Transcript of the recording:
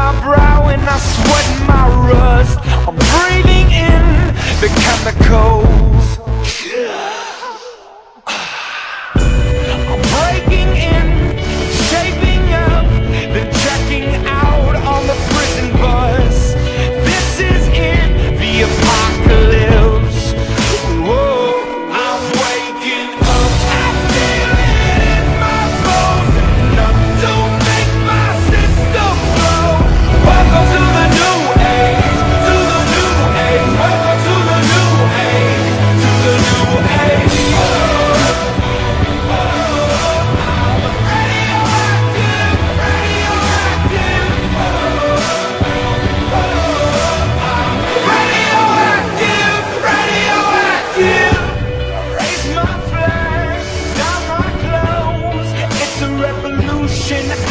my brow and I sweat my rust. I'm breathing in the chemicals Nation